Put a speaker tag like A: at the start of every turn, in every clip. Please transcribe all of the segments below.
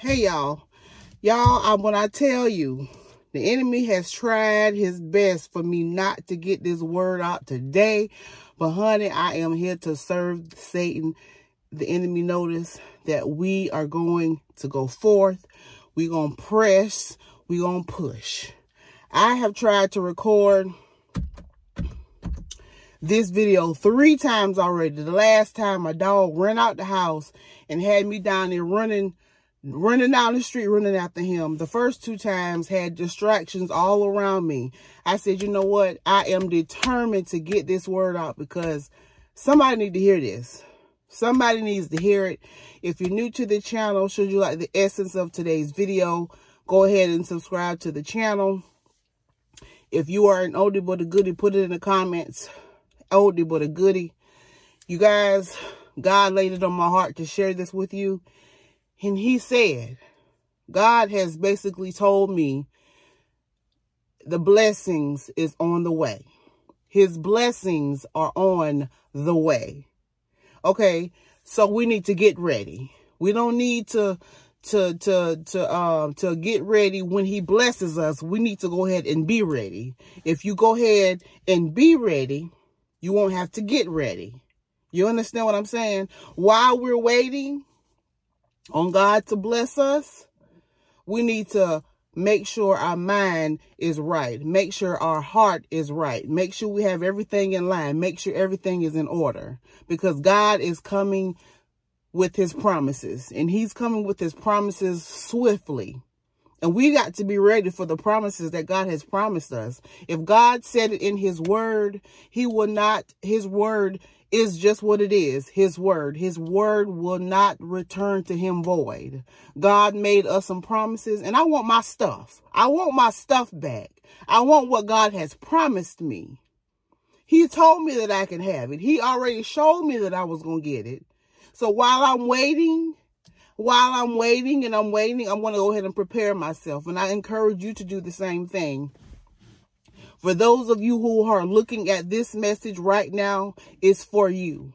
A: Hey, y'all. Y'all, I, when I tell you, the enemy has tried his best for me not to get this word out today. But honey, I am here to serve Satan. The enemy notice that we are going to go forth. We're going to press. We're going to push. I have tried to record this video three times already. The last time my dog ran out the house and had me down there running running down the street, running after him. The first two times had distractions all around me. I said, you know what? I am determined to get this word out because somebody need to hear this. Somebody needs to hear it. If you're new to the channel, should you like the essence of today's video, go ahead and subscribe to the channel. If you are an oldie but a goodie, put it in the comments. Oldie but a goodie. You guys, God laid it on my heart to share this with you. And he said, God has basically told me the blessings is on the way. His blessings are on the way. Okay, so we need to get ready. We don't need to to to to um to get ready when he blesses us. We need to go ahead and be ready. If you go ahead and be ready, you won't have to get ready. You understand what I'm saying? While we're waiting, on God to bless us, we need to make sure our mind is right. Make sure our heart is right. Make sure we have everything in line. Make sure everything is in order because God is coming with his promises and he's coming with his promises swiftly. And we got to be ready for the promises that God has promised us. If God said it in his word, he will not, his word is just what it is, his word. His word will not return to him void. God made us some promises and I want my stuff. I want my stuff back. I want what God has promised me. He told me that I can have it. He already showed me that I was going to get it. So while I'm waiting, while I'm waiting and I'm waiting, I'm going to go ahead and prepare myself. And I encourage you to do the same thing. For those of you who are looking at this message right now, it's for you.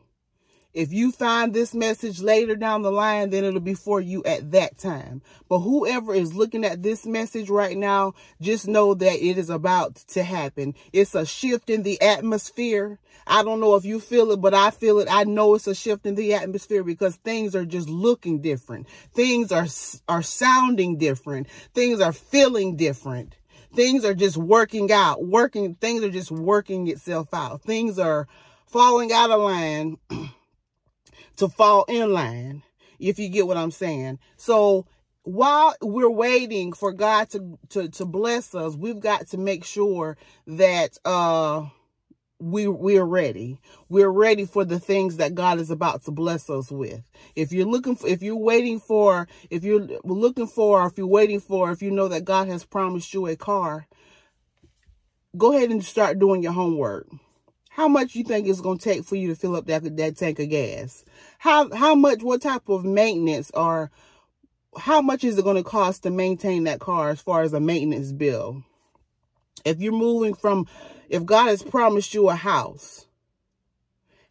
A: If you find this message later down the line, then it'll be for you at that time. But whoever is looking at this message right now, just know that it is about to happen. It's a shift in the atmosphere. I don't know if you feel it, but I feel it. I know it's a shift in the atmosphere because things are just looking different. Things are, are sounding different. Things are feeling different things are just working out, working, things are just working itself out. Things are falling out of line to fall in line, if you get what I'm saying. So while we're waiting for God to, to, to bless us, we've got to make sure that, uh, we we're ready. We're ready for the things that God is about to bless us with. If you're looking for, if you're waiting for, if you're looking for, if you're waiting for, if you know that God has promised you a car, go ahead and start doing your homework. How much you think it's going to take for you to fill up that, that tank of gas? How, how much, what type of maintenance or how much is it going to cost to maintain that car as far as a maintenance bill? If you're moving from if God has promised you a house,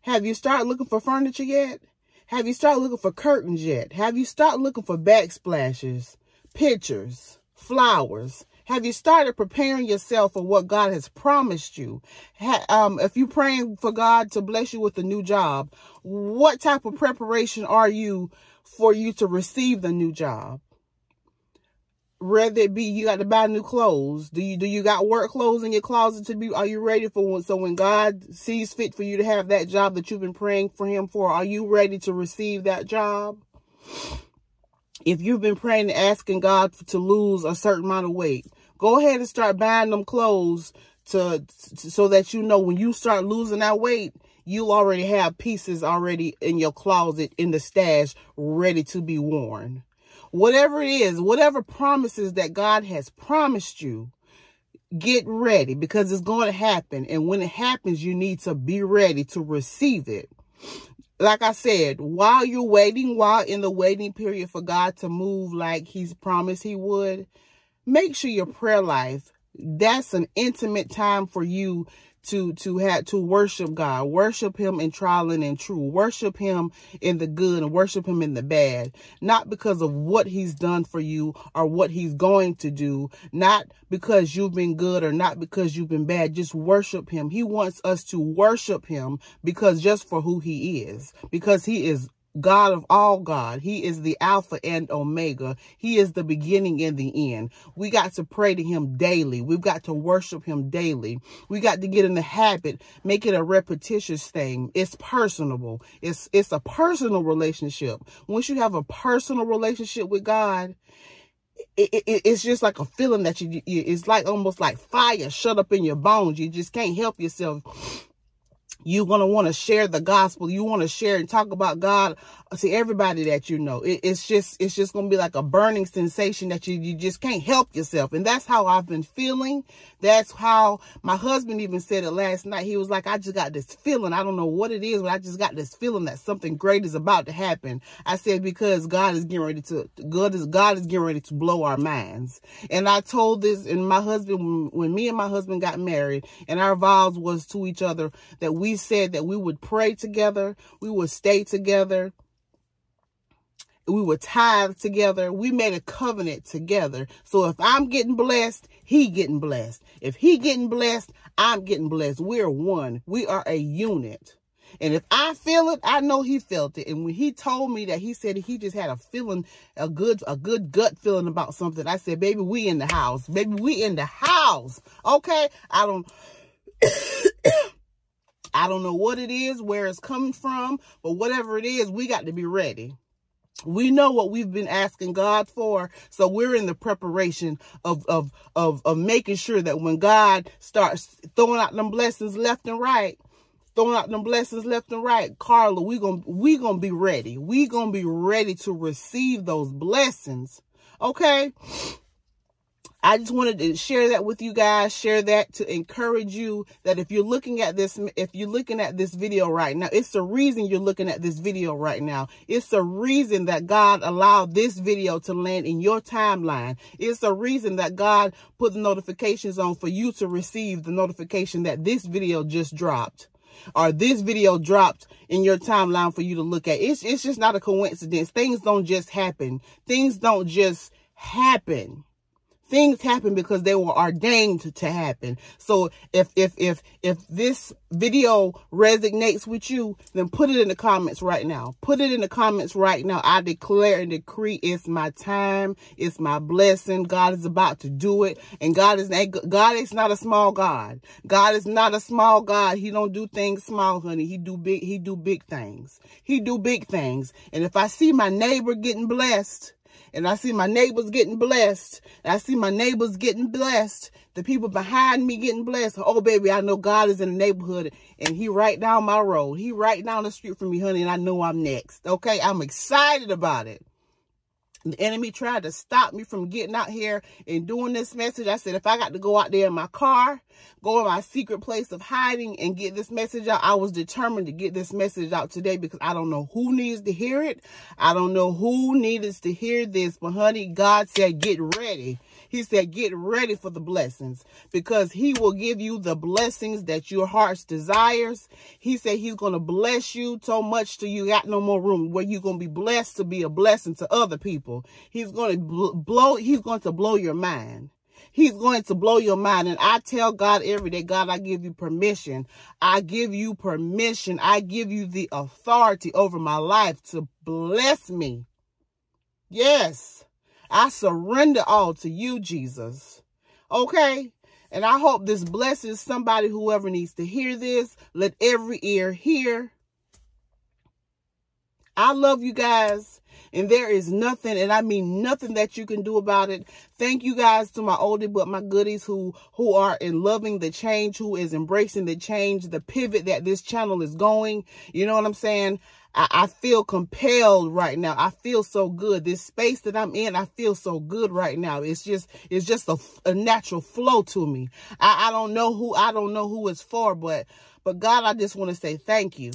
A: have you started looking for furniture yet? Have you started looking for curtains yet? Have you started looking for backsplashes, pictures, flowers? Have you started preparing yourself for what God has promised you? Ha um, if you're praying for God to bless you with a new job, what type of preparation are you for you to receive the new job? Whether it be you got to buy new clothes. Do you do you got work clothes in your closet to be are you ready for one so when god sees fit for you to have that job that you've been praying for him for are you ready to receive that job? If you've been praying and asking god to lose a certain amount of weight go ahead and start buying them clothes to, to so that you know when you start losing that weight you already have pieces already in your closet in the stash ready to be worn whatever it is, whatever promises that God has promised you, get ready because it's going to happen. And when it happens, you need to be ready to receive it. Like I said, while you're waiting, while in the waiting period for God to move like he's promised he would, make sure your prayer life, that's an intimate time for you to to have to worship God, worship him in trial and in true, worship him in the good and worship him in the bad, not because of what he's done for you or what he's going to do, not because you've been good or not because you've been bad, just worship him. He wants us to worship him because just for who he is, because he is God of all God. He is the Alpha and Omega. He is the beginning and the end. We got to pray to him daily. We've got to worship him daily. We got to get in the habit, make it a repetitious thing. It's personable. It's, it's a personal relationship. Once you have a personal relationship with God, it, it, it's just like a feeling that you, it's like almost like fire shut up in your bones. You just can't help yourself you're going to want to share the gospel. You want to share and talk about God to everybody that you know. It, it's just, it's just going to be like a burning sensation that you, you just can't help yourself. And that's how I've been feeling. That's how my husband even said it last night. He was like, I just got this feeling. I don't know what it is, but I just got this feeling that something great is about to happen. I said, because God is getting ready to, God is, God is getting ready to blow our minds. And I told this, and my husband, when me and my husband got married and our vows was to each other that we said that we would pray together, we would stay together, we were tithe together. We made a covenant together. So if I'm getting blessed, he getting blessed. If he getting blessed, I'm getting blessed. We're one. We are a unit. And if I feel it, I know he felt it. And when he told me that he said he just had a feeling, a good, a good gut feeling about something, I said, baby, we in the house. Baby, we in the house. Okay. I don't, I don't know what it is, where it's coming from, but whatever it is, we got to be ready. We know what we've been asking God for, so we're in the preparation of, of, of, of making sure that when God starts throwing out them blessings left and right, throwing out them blessings left and right, Carla, we gonna we gonna be ready. We gonna be ready to receive those blessings. Okay. I just wanted to share that with you guys, share that to encourage you that if you're looking at this, if you're looking at this video right now, it's the reason you're looking at this video right now. It's the reason that God allowed this video to land in your timeline. It's the reason that God put the notifications on for you to receive the notification that this video just dropped or this video dropped in your timeline for you to look at. It's, it's just not a coincidence. Things don't just happen. Things don't just happen things happen because they were ordained to happen. So if if if if this video resonates with you, then put it in the comments right now. Put it in the comments right now. I declare and decree it's my time. It's my blessing. God is about to do it. And God is God is not a small God. God is not a small God. He don't do things small, honey. He do big he do big things. He do big things. And if I see my neighbor getting blessed, and I see my neighbors getting blessed. I see my neighbors getting blessed. The people behind me getting blessed. Oh, baby, I know God is in the neighborhood and he right down my road. He right down the street from me, honey, and I know I'm next. Okay, I'm excited about it. The enemy tried to stop me from getting out here and doing this message. I said, if I got to go out there in my car, go in my secret place of hiding and get this message out, I was determined to get this message out today because I don't know who needs to hear it. I don't know who needs to hear this, but honey, God said, get ready. He said, get ready for the blessings because he will give you the blessings that your heart's desires. He said he's going to bless you so much till you got no more room where you're going to be blessed to be a blessing to other people. He's going to blow, he's going to blow your mind. He's going to blow your mind. And I tell God every day, God, I give you permission. I give you permission. I give you the authority over my life to bless me. Yes. I surrender all to you, Jesus. Okay? And I hope this blesses somebody, whoever needs to hear this. Let every ear hear. I love you guys. And there is nothing, and I mean nothing that you can do about it. Thank you guys to my oldie but my goodies who who are in loving the change, who is embracing the change, the pivot that this channel is going. You know what I'm saying? I, I, feel compelled right now. I feel so good. This space that I'm in, I feel so good right now. It's just, it's just a, a natural flow to me. I, I don't know who, I don't know who it's for, but, but God, I just want to say thank you.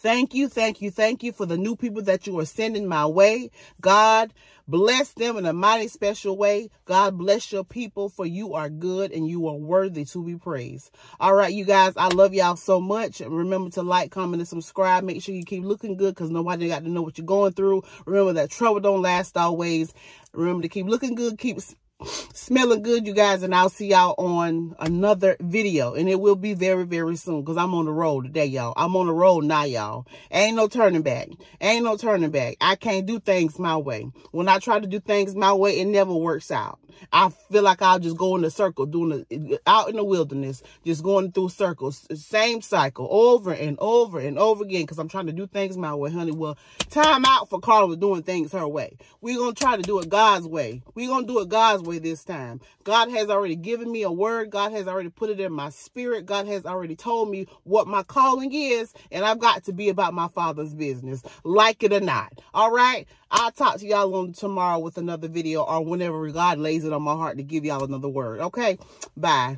A: Thank you, thank you, thank you for the new people that you are sending my way. God, bless them in a mighty special way. God bless your people for you are good and you are worthy to be praised. All right, you guys, I love y'all so much. Remember to like, comment, and subscribe. Make sure you keep looking good because nobody got to know what you're going through. Remember that trouble don't last always. Remember to keep looking good, keep smelling good you guys and i'll see y'all on another video. And it will be very very soon because i'm on the road today y'all. I'm on the road now y'all. Ain't no turning back. Ain't no turning back. I can't do things my way. When i try to do things my way it never works out. I feel like i'll just go in a circle doing out in the wilderness just going through circles same cycle over and over and over again because i'm trying to do things my way honey. Well time out for carla doing things her way. We're gonna try to do it god's way. We're gonna do it god's way this time. God has already given me a word. God has already put it in my spirit. God has already told me what my calling is, and I've got to be about my father's business, like it or not. All right? I'll talk to y'all on tomorrow with another video or whenever God lays it on my heart to give y'all another word. Okay? Bye.